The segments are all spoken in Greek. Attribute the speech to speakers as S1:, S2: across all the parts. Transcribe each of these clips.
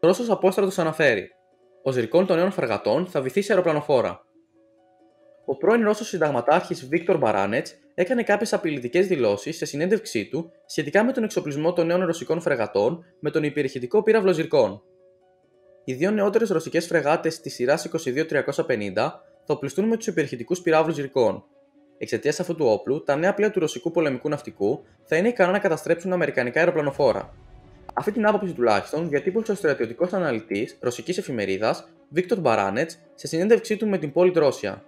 S1: Ρώσο απόστρατος αναφέρει: Ο Ζυρκόν των νέων φρεγατών θα βυθίσει αεροπλανοφόρα. Ο πρώην Ρώσος συνταγματάρχης Βίκτορ Μπαράνετς έκανε κάποιες απειλητικές δηλώσεις σε συνέντευξή του σχετικά με τον εξοπλισμό των νέων ρωσικών φρεγατών με τον υπερηχητικό πύραυλο Ζυρκόν. Οι δύο νεότερες ρωσικές φρεγάτες της σειράς 22-350 θα οπλιστούν με τους υπερηχητικού πυράβλους Ζυρκόν. Εξαιτίας αυτού του όπλου, τα νέα πλοία του ρωσικού πολεμικού ναυτικού θα είναι ικανά να καταστρέψουν αμερικανικά αεροπλανοφόρα. Αυτή την άποψη τουλάχιστον διατύπωσε ο στρατιωτικός αναλυτής ρωσικής εφημερίδας Βίκτορ Μπαράνετς σε συνέντευξή του με την πόλη Ρώσια.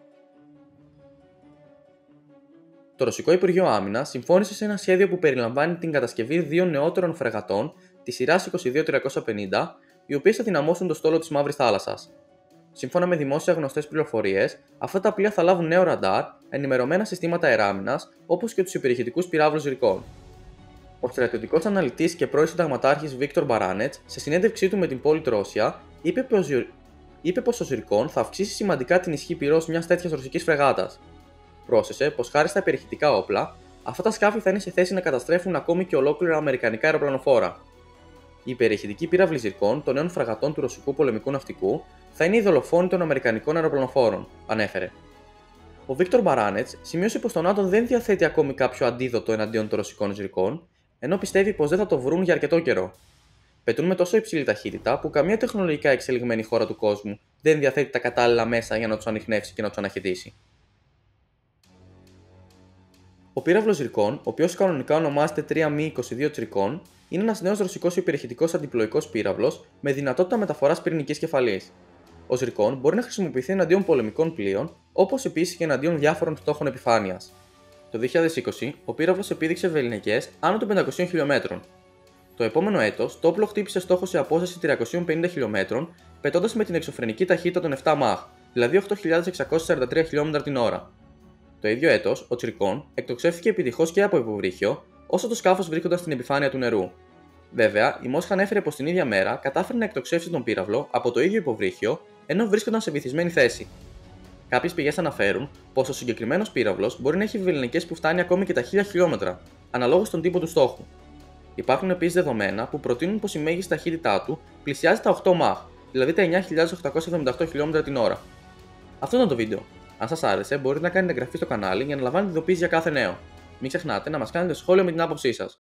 S1: Το Ρωσικό Υπουργείο Άμυνας συμφώνησε σε ένα σχέδιο που περιλαμβάνει την κατασκευή δύο νεότερων φρεγατών της σειράς 22-350, οι οποίες θα δυναμώσουν το στόλο της Μαύρης Θάλασσας. Σύμφωνα με δημόσια γνωστές πληροφορίες, αυτά τα πλοία θα λάβουν νέο ραντάρ, ενημερωμένα συστήματα αεράμινα όπως και τους υπερηχητικούς πυράβλους ρικών. Ο στρατιωτικός αναλυτής και πρώην συνταγματάρχης Βίκτορ Μπαράνετς, σε συνέντευξή του με την πόλη Τρόσια, είπε, πως, είπε πως ο Ζυρκόν θα αυξήσει σημαντικά την ισχύ πυρός μιας τέτοιας ρωσικής φρεγάτας. Πρόσθεσε πως χάρη στα υπερηχητικά όπλα, αυτά τα σκάφη θα είναι σε θέση να καταστρέφουν ακόμη και ολόκληρα αμερικανικά αεροπλανοφόρα. Η υπερηχητική πύραυλη Ζυρκών των νέων φραγατών του ρωσικού πολεμικού ναυτικού θα είναι η δολοφόνη των Αμερικανικών αεροπλανοφόρων, ανέφερε. Ο Βίκτορ Μπαράνετς σημείωσε πως το ΝΑΤΟ δεν διαθέτει ακόμη κάποιο αντίδοτο εναντίον των ρωσικών ζυρικών, ενώ πιστεύει πως δεν θα το βρουν για αρκετό καιρό. Πετούν με τόσο υψηλή ταχύτητα που καμία τεχνολογικά εξελιγμένη χώρα του κόσμου δεν διαθέτει τα κατάλληλα μέσα για να τους ανοιχνεύσει και να τους αναχαιτήσει. Ο πύραυλος Ζυρκών, ο οποίος κανονικά ονομάζεται 3Mi-22 Τσρικών, είναι ένας νέος ρωσικός υπερηχητικό αντιπλοϊκός πύραυλος με δυνατότητα μεταφοράς πυρηνικής κεφαλής. Ο Ζυρκών μπορεί να χρησιμοποιηθεί εναντίον πολεμικών πλοίων, όπως επίσης και εναντίον διάφορων στόχων επιφάνειας. Το 2020, ο πύραυλος επίδειξε βεληνικές άνω των 500 χιλιόμετρων. Το επόμενο έτος, το όπλο χτύπησε στόχο σε απόσταση 350 χιλιόμετρων, πετώντας με την εξωφρενική ταχύτητα των 7 μαχ, δηλαδή 8.643 χιλιόμετρα την ώρα. Το ίδιο έτος, ο Τσιρκόν εκτοξεύτηκε επιτυχώς και από υποβρύχιο, όσο το σκάφος βρίσκονταν στην επιφάνεια του νερού. Βέβαια, η Μόσχα ανέφερε πως την ίδια μέρα κατάφερε να εκτοξεύσει τον πύραυλο από το ίδιο υποβρύχιο, ενώ βρίσκονταν σε βυθισμένη θέση. Κάποιες πηγές αναφέρουν πως ο συγκεκριμένος πύραυλος μπορεί να έχει βεληνικέ που φτάνει ακόμη και τα 1000 χιλιόμετρα, αναλόγως στον τύπο του στόχου. Υπάρχουν επίσης δεδομένα που προτείνουν πως η μέγιστη ταχύτητά του πλησιάζει τα 8 μαχ, δηλαδή τα 9.878 χιλιόμετρα την ώρα. Αυτό ήταν το βίντεο. Αν σας άρεσε, μπορείτε να κάνετε εγγραφή στο κανάλι για να λαμβάνετε ειδοποίηση για κάθε νέο. Μην ξεχνάτε να μας κάνετε σχόλιο με την άποψή σας.